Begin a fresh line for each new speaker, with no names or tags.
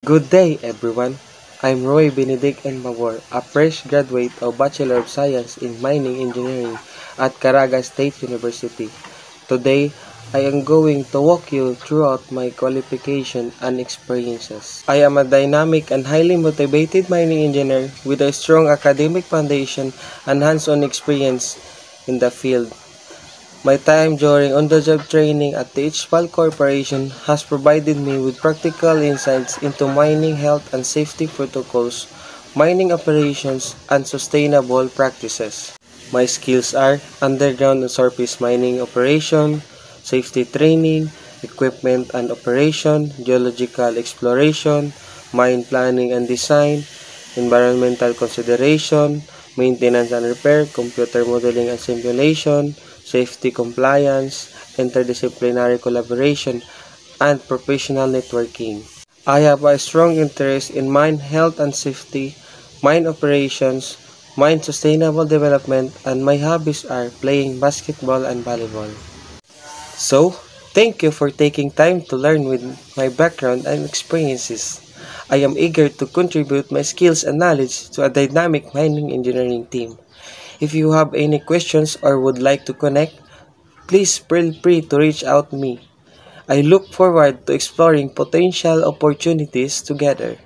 Good day, everyone. I'm Roy Benedict N. Mabor, a fresh graduate of Bachelor of Science in Mining Engineering at Caraga State University. Today, I am going to walk you throughout my qualification and experiences. I am a dynamic and highly motivated mining engineer with a strong academic foundation and hands-on experience in the field. My time during on-the-job training at the HPAL Corporation has provided me with practical insights into mining health and safety protocols, mining operations, and sustainable practices. My skills are underground and surface mining operation, safety training, equipment and operation, geological exploration, mine planning and design, environmental consideration, maintenance and repair, computer modeling and simulation, safety compliance, interdisciplinary collaboration, and professional networking. I have a strong interest in mine health and safety, mine operations, mine sustainable development, and my hobbies are playing basketball and volleyball. So, thank you for taking time to learn with my background and experiences. I am eager to contribute my skills and knowledge to a dynamic mining engineering team. If you have any questions or would like to connect, please feel free to reach out to me. I look forward to exploring potential opportunities together.